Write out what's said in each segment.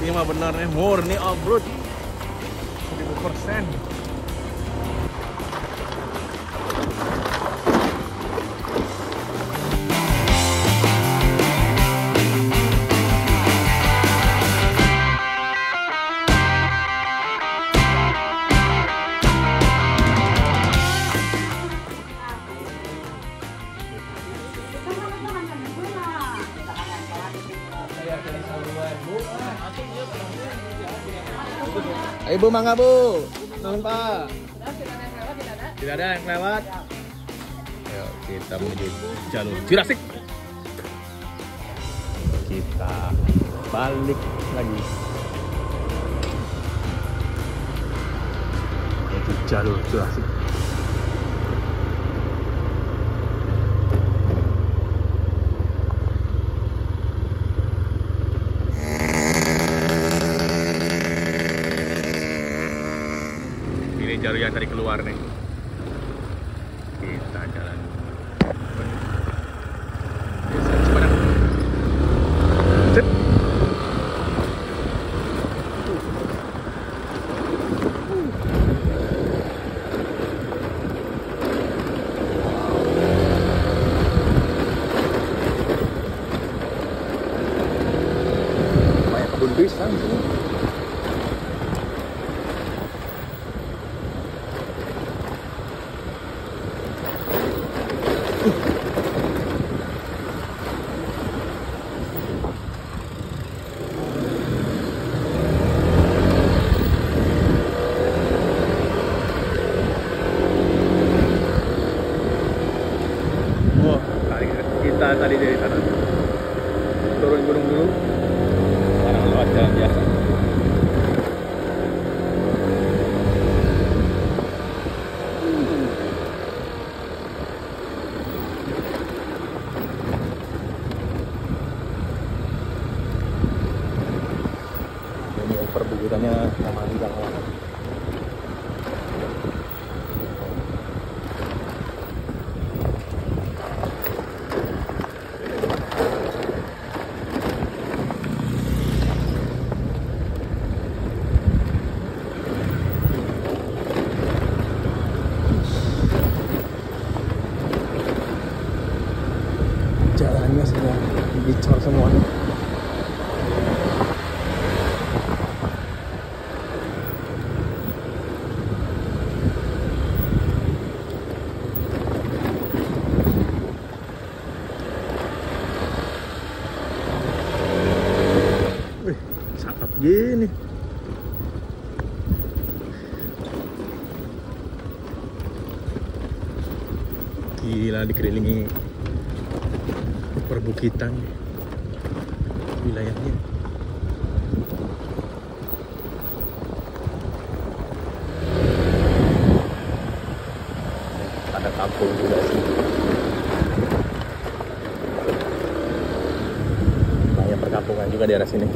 ini mah benar nih murni off-road Ayo Bu, mangga Bu. Nuhun Pak. Tidak ada yang lewat. Ayo kita menuju jalur Jurassic. Kita balik lagi. Itu jalur Jurassic. Thank you. Juga di arah sini.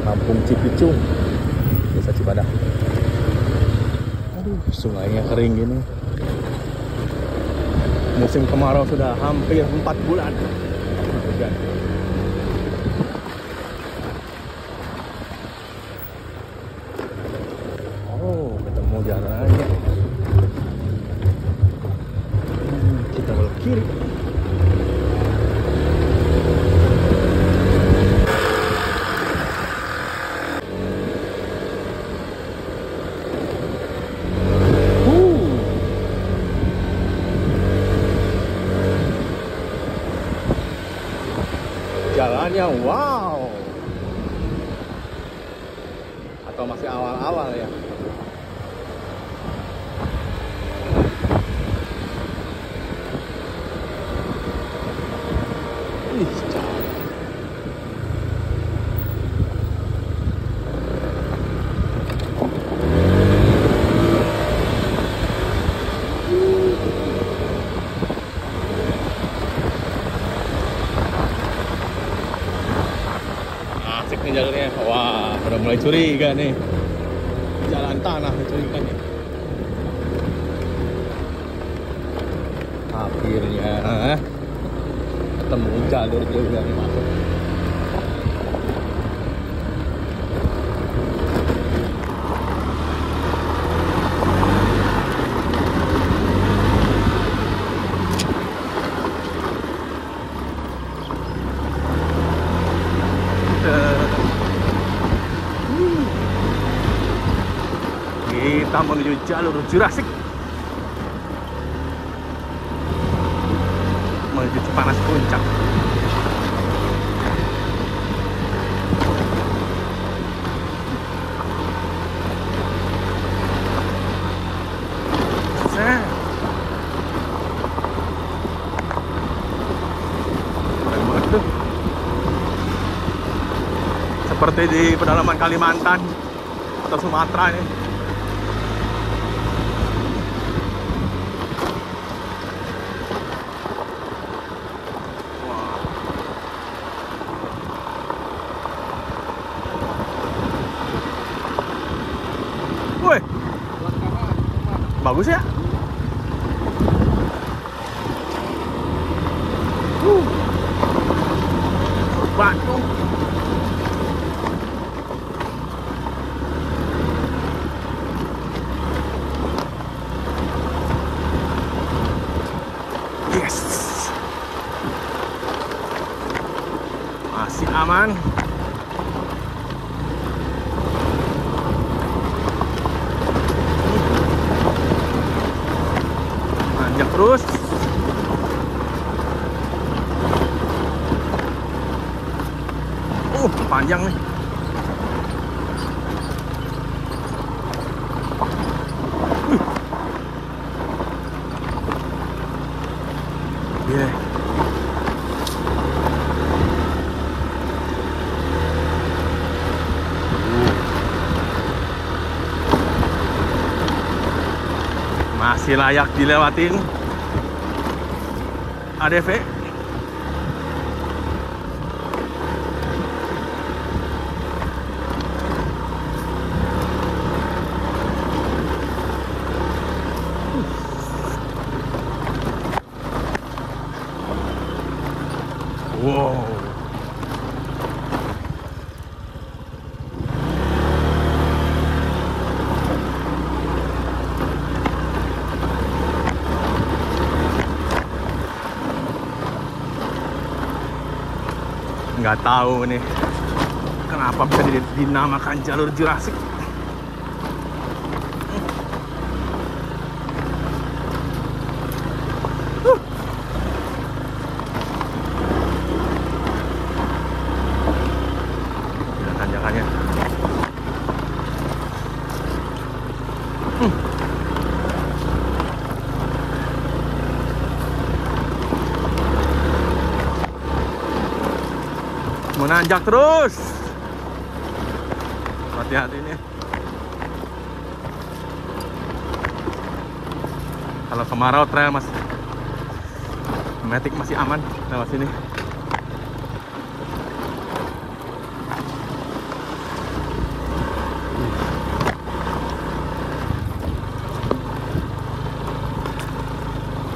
Kampung Cipicung, Desa Cibadak. Aduh, sungainya kering gini. Musim kemarau sudah hampir 4 bulan. Hujan. asik nih jalurnya. Wah udah mulai curiga nih. Jalan tanah curiga. Jalur juga nih masuk. Kita menuju jalur Jurassic menuju Cipanas Puncak. Set. Keren banget tuh. Di pedalaman Kalimantan atau Sumatera ini. Wah. Woi, bagus ya. Uh. Bandung. Yes. Masih aman. Nanjak terus. Uh, panjang nih. Yeah. Masih layak dilewatin. ADV. Wow. Nggak tahu nih kenapa bisa di- dinamakan jalur Jurassic. Huh. Lihat tanjakannya. Hmm. Menanjak terus. Hati-hati nih. Kalau kemarau trail mas Matic masih aman lewat sini.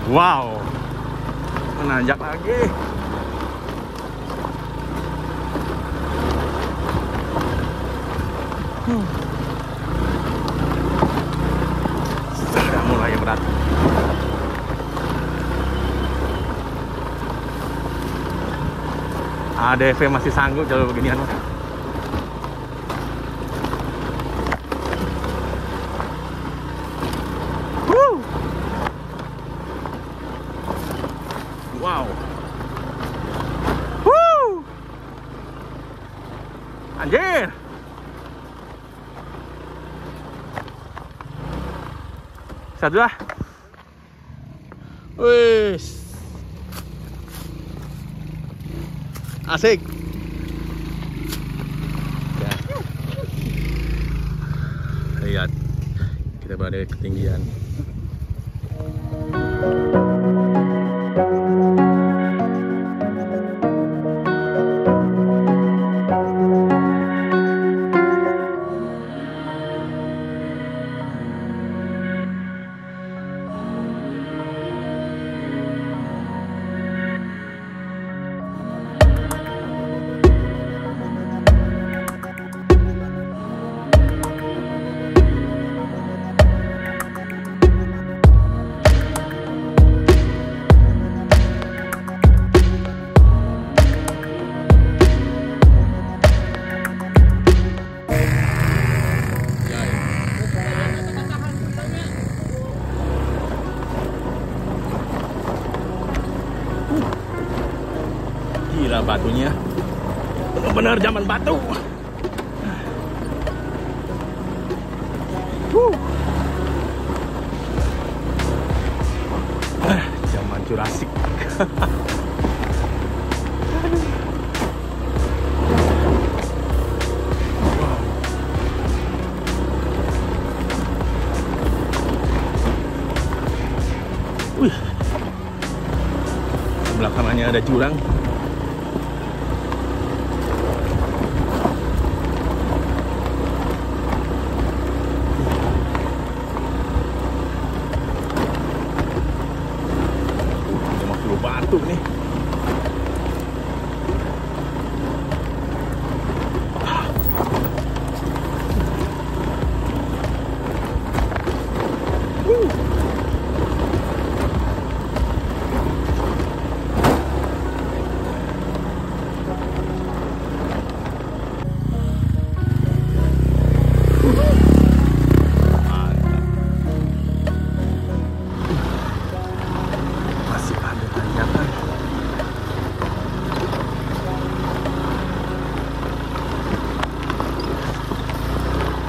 Wow, menanjak lagi. Sudah mulai berat. ADV masih sanggup jalur beginian. Mas. Wuh. Wow. Wuh. Anjir. Satu lah. Wis. Asik. Ada jurang.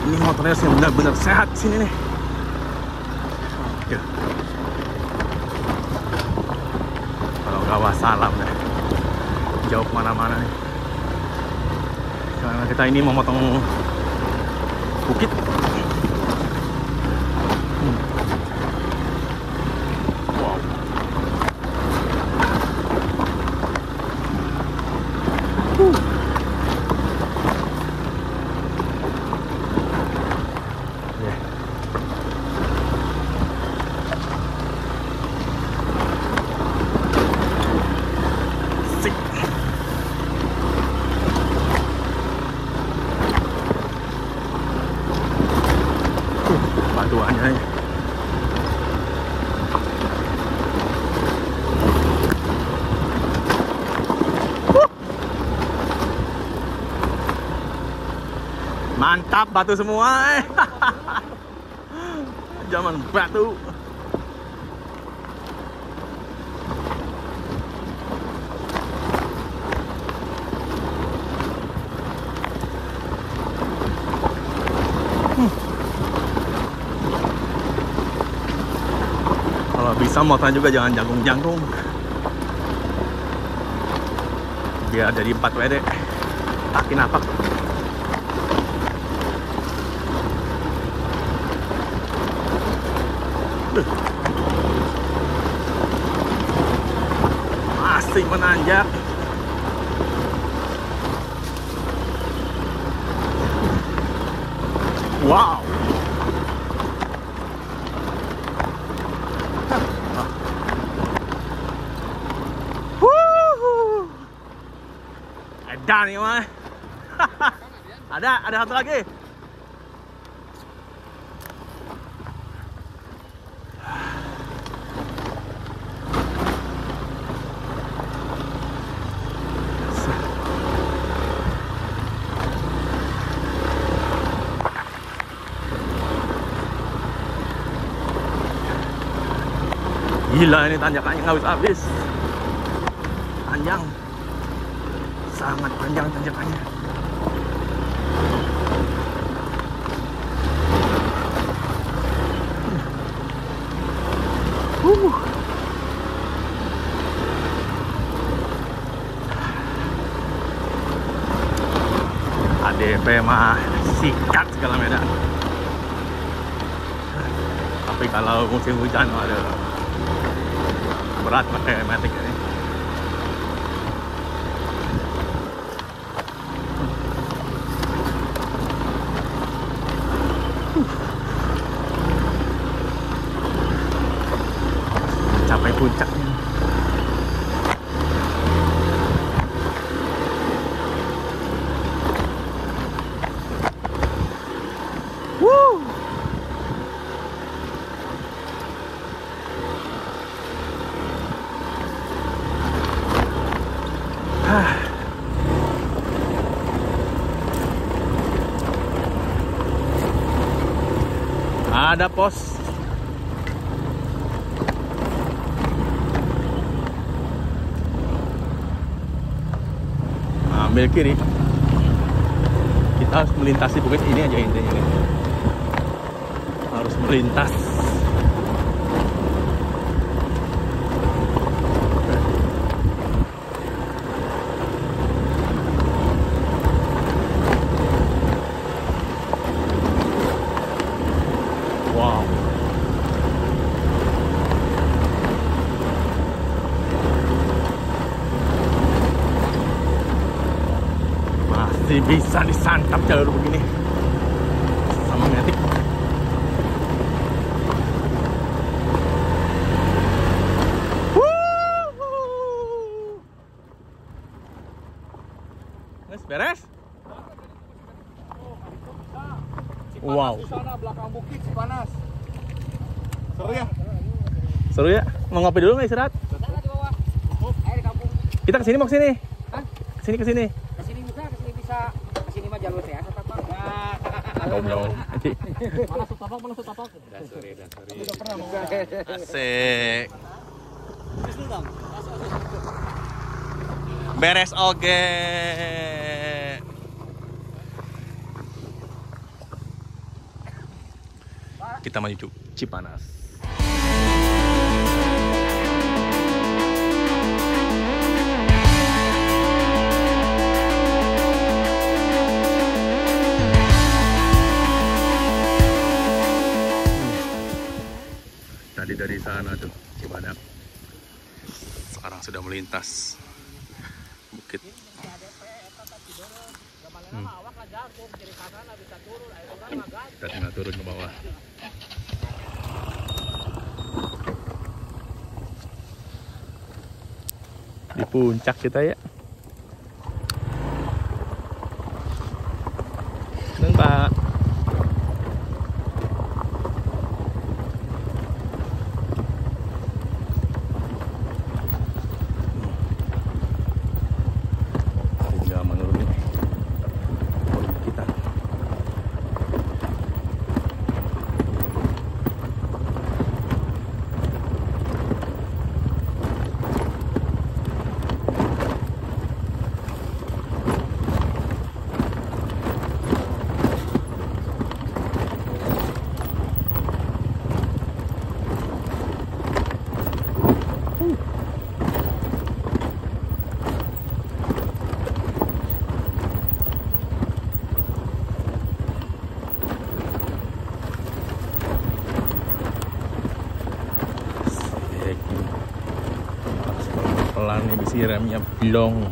Ini motornya sih benar-benar sehat sini nih. Ya. Kalau nggak wassalam deh. Jauh mana-mana nih. Karena kita ini mau motong bukit. Wow. Yeah. Sik. Uh, Batuannya ya. Mantap batu semua. eh. Zaman batu. Hmm. Bisa motornya juga jangan jangkung-jangkung. Biar jadi 4 WD. Kaki napak. Masih menanjak. Wow. Edan nih mah. ada, ada satu lagi. Gila ini tanjakannya nggak bisa habis. Panjang. Sangat panjang tanjakannya. Uh. ADP mah sikat segala medan. Tapi kalau musim hujan ada berat pakai matic ini. Capai puncaknya. Ada pos. ambil kiri. Kita harus melintasi bukit ini aja intinya. Harus melintas wow masih bisa disantap jalur begini sama. Wes, beres Wow. Di sana belakang bukit Cipanas. Seru ya? seru ya mau ngopi dulu nggak istirahat kita ke sini mau ke sini Hah? ke sini ke sini Ke sini bisa, ke sini bisa. Ke sini mah jalur ya, setapak. Goblok Mana mana setapak. dasari dasari Udah pernah mau. asik. Beres oge. Kita menuju Cipanas melintas bukit. Hmm. kita tinggal turun ke bawah. Di puncak kita ya siram niya plong.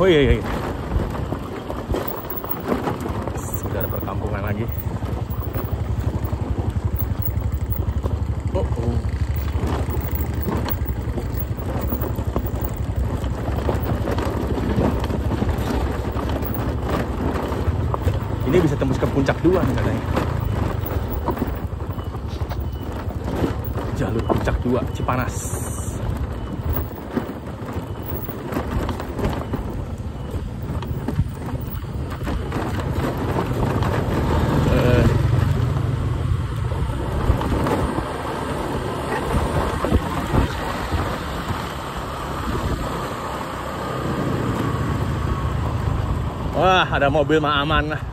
Oi, oi, oi. Ini bisa tembus ke puncak dua nih katanya. Jalur puncak dua Cipanas. Eh, Wah, ada mobil mah aman lah.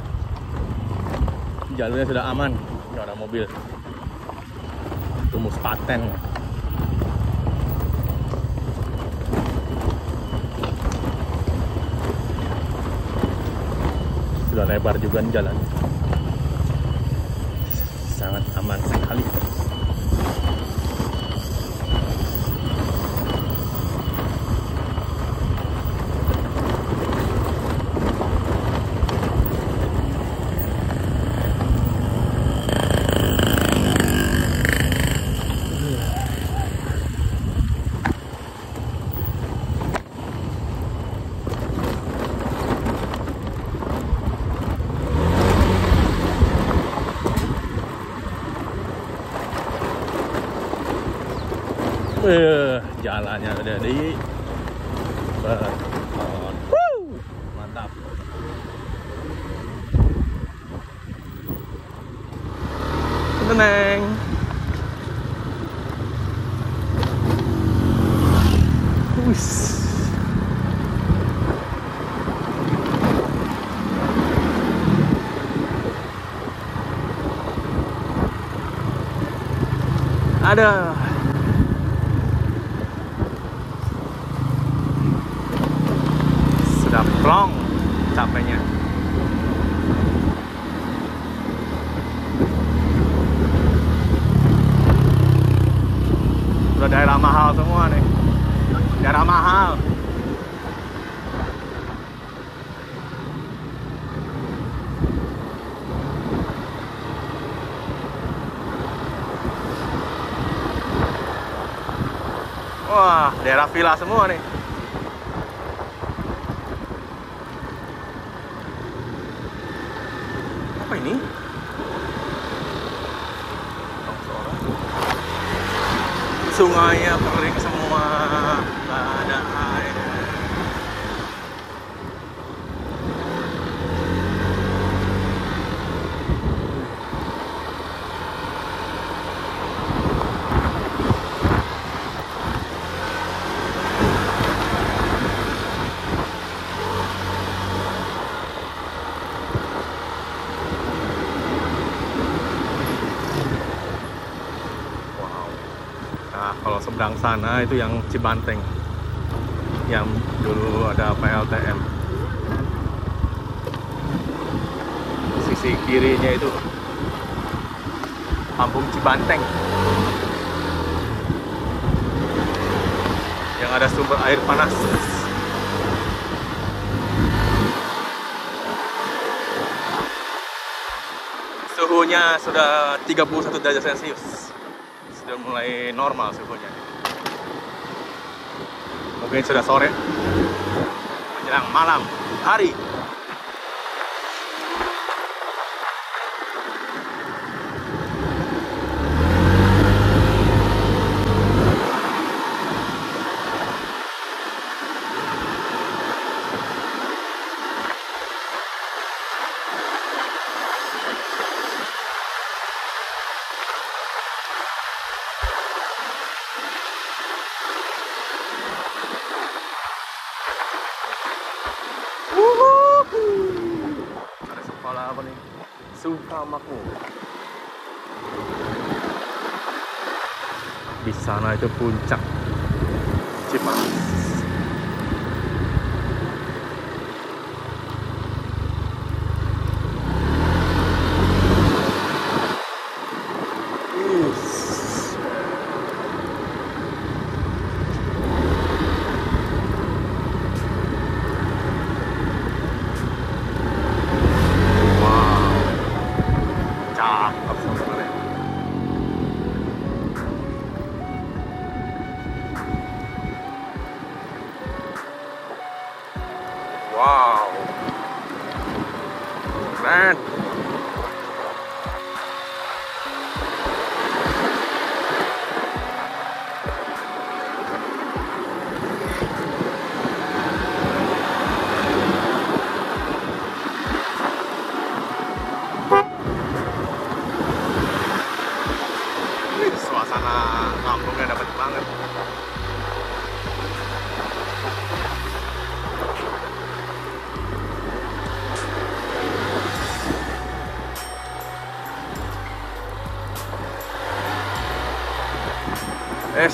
Jalurnya sudah aman, nggak ada mobil. Tumus paten. Sudah lebar juga nih jalan. Sangat aman sekali. Jalannya udah di mantap. Tenang. Wis. Ada. Daerah mahal semua nih. Daerah mahal. Wah, daerah villa semua nih. Apa ini? Longsoran. Sungainya kering semua, nggak ada air. Wow. Nah, kalau seberang sana itu yang Cibanteng. Yang dulu ada PLTM. Sisi kirinya itu Kampung Cibanteng. Yang ada sumber air panas. Suhunya sudah 31 derajat Celcius sudah mulai normal suhunya. Mungkin sudah sore, menjelang malam, hari. Ada sekolah apa nih? Sukamaku. Di sana itu puncak Cipanas.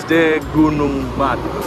SD Gunung Batu.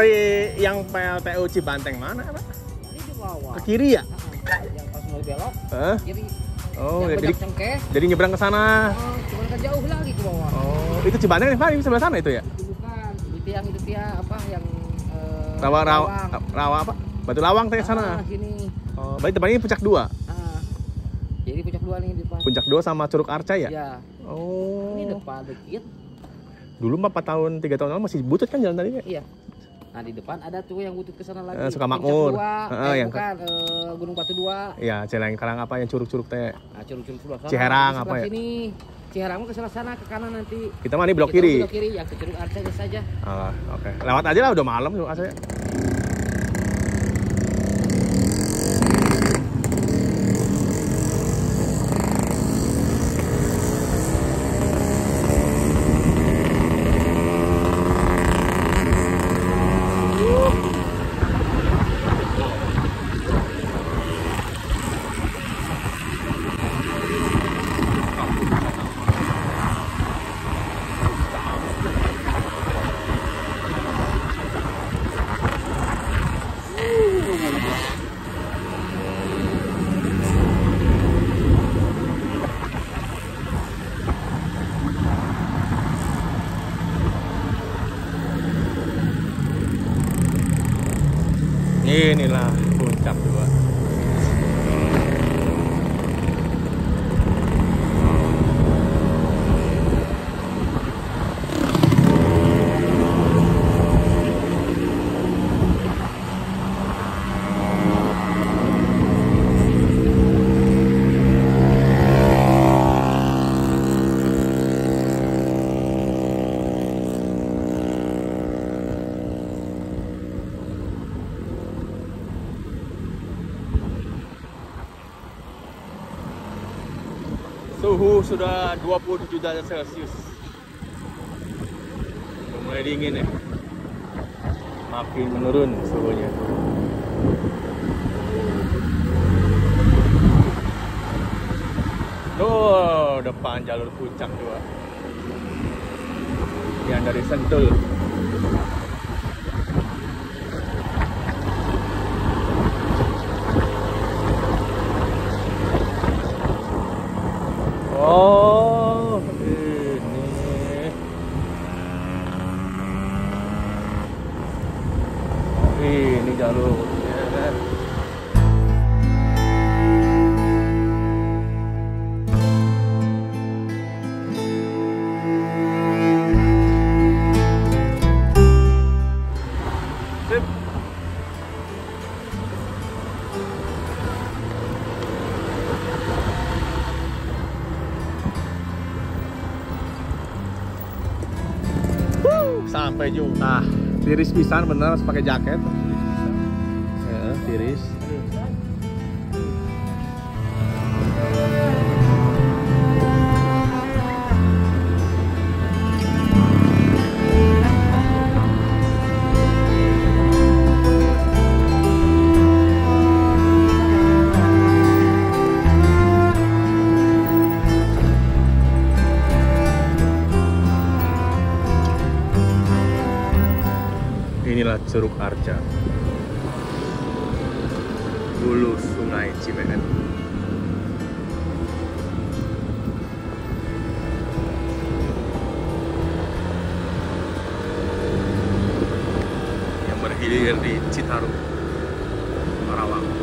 Ari yang PLTU Cibanteng mana, Pak? Ini di bawah. Ke kiri ya? Ah, yang pas mau belok, Hah? jadi Oh, yang ya, jadi cengkeh. jadi nyebrang ke sana. Oh, cuman kan jauh lagi ke bawah. Oh, itu Cibanteng nih, Pak, di sebelah sana itu ya? Bukan, itu tiang itu tiang apa yang eh, Rawa rawa rawa apa? Batu Lawang teh Ah, sana. sini. Oh, tempatnya ini puncak dua. Ah. Jadi puncak dua nih di depan. Puncak dua sama Curug Arca ya? Ya. Oh. Ini depan dikit. Dulu mah 4 tahun, 3 tahun lalu masih butut kan jalan tadi ya? Iya. Nah di depan ada tuh yang butut ke sana lagi. Eh, Puncak Sukamakmur. Dua, Heeh, eh, yang ke- bukan eh, Gunung Batu Dua. Iya, Celengkarang apa yang curug-curug teh. Nah, curug-curug sebelah sana. Ciherang apa ya? Sini. Ciherang ke sebelah sana ke kanan nanti. Kita mah di blok Kita kiri. Blok kiri yang ke Curug Arca saja. Ah, oke. Lewat aja lah udah malam tuh asanya. Inilah puncak dua. Suhu sudah 27 derajat Celcius. Mulai dingin ya. Makin menurun suhunya. Tuh, depan jalur puncak dua. Yang dari Sentul. Tiris pisan bener harus pakai jaket. Ya, tiris. Curug Arca. Hulu Sungai Cibeet. Yang berhilir di Citarum, Karawang.